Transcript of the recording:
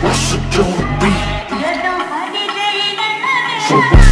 For us, it don't be.